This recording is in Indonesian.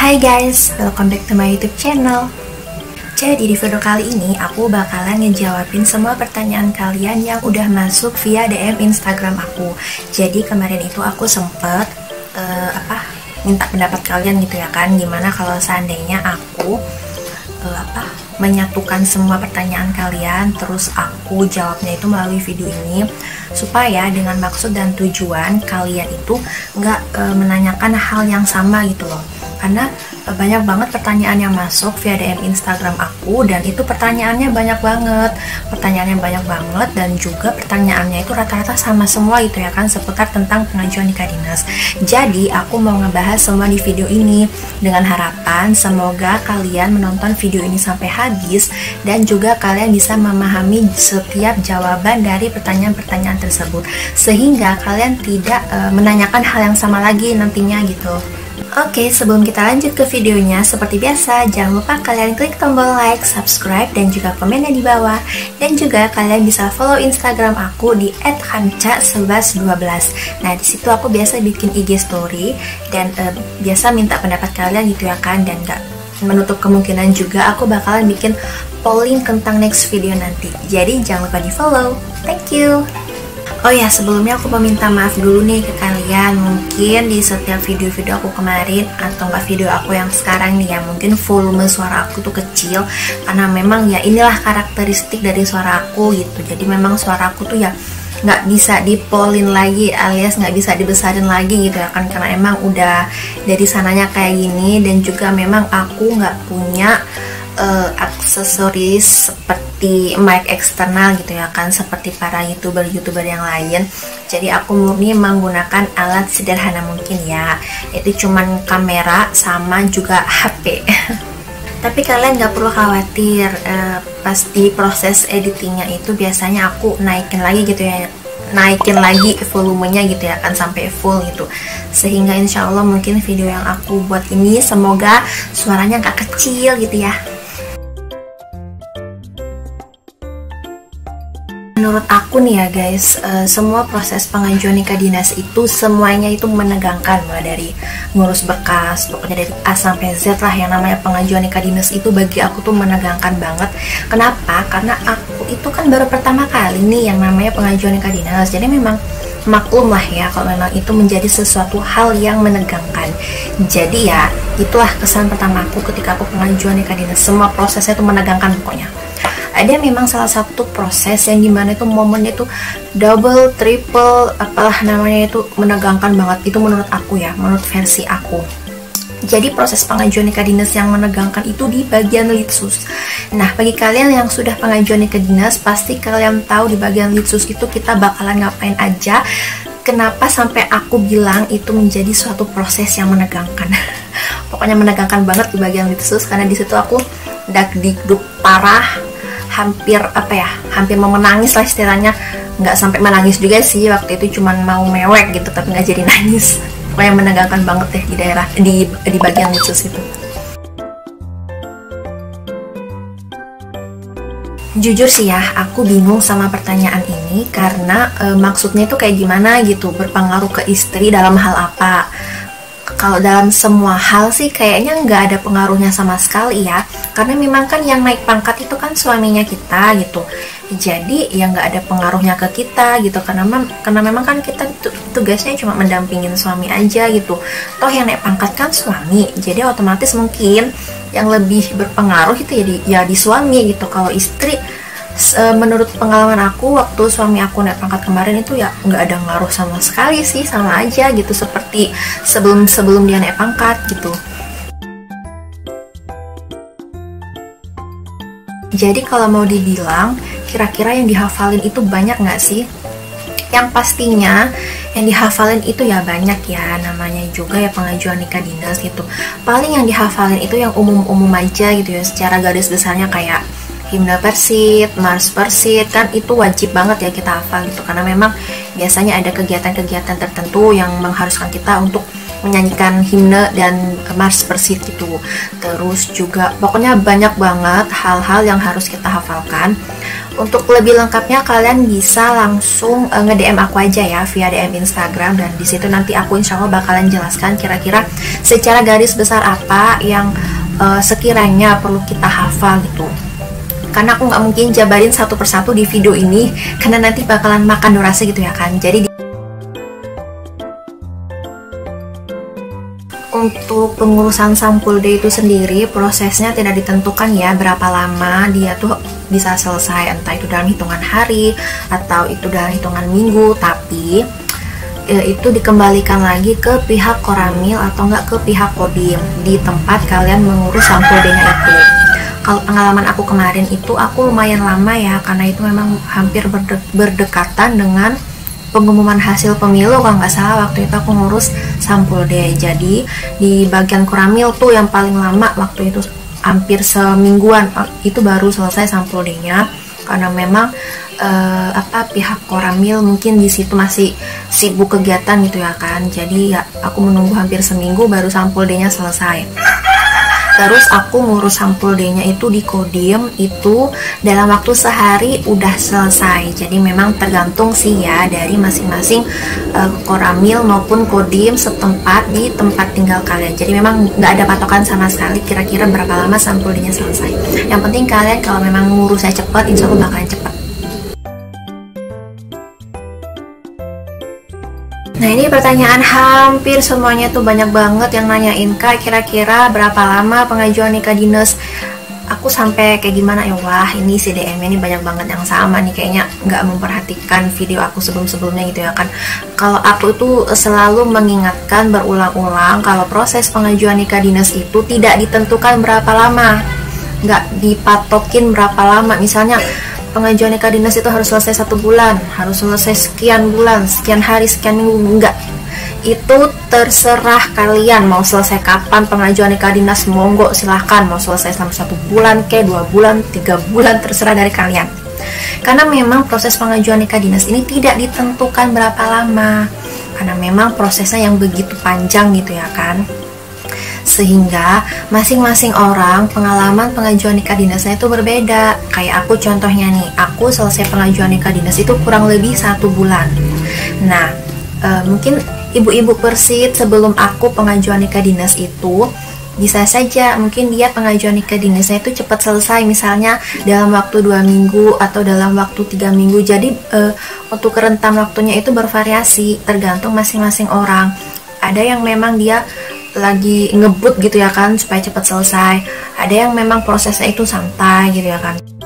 Hai guys, welcome back to my youtube channel. Jadi di video kali ini aku bakalan ngejawabin semua pertanyaan kalian yang udah masuk via DM Instagram aku. Jadi kemarin itu aku sempet uh, apa minta pendapat kalian gitu ya kan? Gimana kalau seandainya aku uh, apa menyatukan semua pertanyaan kalian terus aku jawabnya itu melalui video ini supaya dengan maksud dan tujuan kalian itu nggak e, menanyakan hal yang sama gitu loh karena banyak banget pertanyaan yang masuk via DM Instagram aku dan itu pertanyaannya banyak banget. Pertanyaannya banyak banget dan juga pertanyaannya itu rata-rata sama semua itu ya kan seputar tentang pengajuan nikah dinas. Jadi aku mau ngebahas semua di video ini dengan harapan semoga kalian menonton video ini sampai habis dan juga kalian bisa memahami setiap jawaban dari pertanyaan-pertanyaan tersebut. Sehingga kalian tidak e, menanyakan hal yang sama lagi nantinya gitu Oke, sebelum kita lanjut ke videonya, seperti biasa, jangan lupa kalian klik tombol like, subscribe, dan juga komennya di bawah. Dan juga kalian bisa follow Instagram aku di @hanca1112. Nah, di situ aku biasa bikin IG story dan uh, biasa minta pendapat kalian gitu ya kan, dan gak menutup kemungkinan juga aku bakalan bikin polling tentang next video nanti. Jadi jangan lupa di follow. Thank you. Oh ya, sebelumnya aku meminta maaf dulu nih ke kalian. Mungkin di setiap video-video aku kemarin Atau nggak video aku yang sekarang nih ya Mungkin volume suara aku tuh kecil. Karena memang ya inilah karakteristik dari suara aku gitu. Jadi memang suara aku tuh ya nggak bisa dipolin lagi alias nggak bisa dibesarin lagi gitu ya kan. Karena emang udah dari sananya kayak gini dan juga memang aku nggak punya uh, aksesoris seperti mic eksternal gitu ya kan seperti para youtuber-youtuber yang lain. Jadi aku murni menggunakan alat sederhana mungkin ya. Itu cuman kamera sama juga HP tapi kalian nggak perlu khawatir uh, pas di proses editingnya itu biasanya aku naikin lagi gitu ya naikin lagi volumenya gitu ya kan sampai full gitu. Sehingga insya Allah mungkin video yang aku buat ini semoga suaranya nggak kecil gitu ya Menurut aku nih ya guys, uh, semua proses pengajuan nikah dinas itu semuanya itu menegangkan mulai dari ngurus berkas, pokoknya dari A sampai Z lah yang namanya pengajuan nikah dinas itu bagi aku tuh menegangkan banget. Kenapa? Karena aku itu kan baru pertama kali nih yang namanya pengajuan nikah dinas. Jadi memang maklum lah ya kalau memang itu menjadi sesuatu hal yang menegangkan. Jadi ya itulah kesan pertama aku ketika aku pengajuan nikah dinas. Semua prosesnya itu menegangkan pokoknya ada memang salah satu proses yang di mana itu momen itu double, triple, apalah namanya itu menegangkan banget itu menurut aku ya, menurut versi aku. Jadi proses pengajuan nikah dinas yang menegangkan itu di bagian litsus. Nah, bagi kalian yang sudah pengajuan nikah dinas, pasti kalian tahu di bagian litsus itu kita bakalan ngapain aja. Kenapa sampai aku bilang itu menjadi suatu proses yang menegangkan. Pokoknya menegangkan banget di bagian litsus karena di situ aku dak dikduk parah hampir apa ya hampir mau menangis lah istilahnya. Nggak sampai menangis juga sih waktu itu cuman mau mewek gitu tapi nggak jadi nangis. Pokoknya menegangkan banget deh di daerah di di bagian khusus itu Jujur sih ya, aku bingung sama pertanyaan ini karena e, maksudnya itu kayak gimana gitu, berpengaruh ke istri dalam hal apa kalau dalam semua hal sih kayaknya nggak ada pengaruhnya sama sekali ya. Karena memang kan yang naik pangkat itu kan suaminya kita gitu. Jadi ya nggak ada pengaruhnya ke kita gitu. Karena mem karena memang kan kita tugasnya cuma mendampingin suami aja gitu. Toh yang naik pangkat kan suami. Jadi otomatis mungkin yang lebih berpengaruh itu ya di, ya di suami gitu. Kalau istri menurut pengalaman aku waktu suami aku naik pangkat kemarin itu ya nggak ada ngaruh sama sekali sih sama aja gitu seperti sebelum sebelum dia naik pangkat gitu. Jadi kalau mau dibilang kira-kira yang dihafalin itu banyak nggak sih? Yang pastinya yang dihafalin itu ya banyak ya namanya juga ya pengajuan nikah dinas gitu. Paling yang dihafalin itu yang umum-umum aja gitu ya secara garis besarnya kayak himne Persit, Mars Persit kan itu wajib banget ya kita hafal gitu karena memang biasanya ada kegiatan-kegiatan tertentu yang mengharuskan kita untuk menyanyikan himne dan Mars Persit itu. Terus juga pokoknya banyak banget hal-hal yang harus kita hafalkan. untuk lebih lengkapnya kalian bisa langsung uh, nge-DM aku aja ya via DM Instagram dan di situ nanti aku insya Allah bakalan jelaskan kira-kira secara garis besar apa yang uh, sekiranya perlu kita hafal gitu karena aku nggak mungkin jabarin satu persatu di video ini karena nanti bakalan makan durasi gitu ya kan jadi untuk pengurusan sampul D itu sendiri prosesnya tidak ditentukan ya berapa lama dia tuh bisa selesai. Entah itu dalam hitungan hari atau itu dalam hitungan minggu. Tapi e, itu dikembalikan lagi ke pihak koramil atau enggak ke pihak kodim. Di tempat kalian mengurus sampul D-nya itu kalau pengalaman aku kemarin itu aku lumayan lama ya karena itu memang hampir berde berdekatan dengan pengumuman hasil pemilu kalau nggak salah waktu itu aku ngurus sampul D jadi di bagian kuramil tuh yang paling lama waktu itu hampir semingguan itu baru selesai sampul D-nya. Karena memang uh, apa pihak koramil mungkin di situ masih sibuk kegiatan gitu ya kan. Jadi ya aku menunggu hampir seminggu baru sampul D-nya selesai terus aku ngurus sampul D-nya itu di Kodim itu dalam waktu sehari udah selesai. Jadi memang tergantung sih ya dari masing-masing uh, koramil maupun Kodim setempat di tempat tinggal kalian. Jadi memang nggak ada patokan sama sekali kira-kira berapa lama sampul D-nya selesai. Yang penting kalian kalau memang ngurusnya cepat insya Allah bakalan cepat Nah ini pertanyaan hampir semuanya tuh banyak banget yang nanyain kak kira-kira berapa lama pengajuan nikah dinas? Aku sampai kayak gimana ya wah ini si DM ini banyak banget yang sama nih kayaknya nggak memperhatikan video aku sebelum-sebelumnya gitu ya kan. Kalau aku tuh selalu mengingatkan berulang-ulang kalau proses pengajuan nikah dinas itu tidak ditentukan berapa lama. Nggak dipatokin berapa lama. Misalnya pengajuan nikah dinas itu harus selesai satu bulan. Harus selesai sekian bulan sekian hari sekian minggu. Enggak. Itu terserah kalian mau selesai kapan pengajuan nikah dinas. Monggo silahkan. Mau selesai selama satu bulan ke dua bulan tiga bulan terserah dari kalian. Karena memang proses pengajuan nikah dinas ini tidak ditentukan berapa lama. Karena memang prosesnya yang begitu panjang gitu ya kan sehingga masing-masing orang pengalaman pengajuan nikah dinasnya itu berbeda. Kayak aku contohnya nih aku selesai pengajuan nikah dinas itu kurang lebih satu bulan. Nah e, mungkin ibu-ibu persit sebelum aku pengajuan nikah dinas itu bisa saja mungkin dia pengajuan nikah dinasnya itu cepat selesai misalnya dalam waktu dua minggu atau dalam waktu tiga minggu. Jadi e, untuk rentan waktunya itu bervariasi tergantung masing-masing orang. Ada yang memang dia lagi ngebut gitu ya kan supaya cepat selesai. Ada yang memang prosesnya itu santai gitu ya kan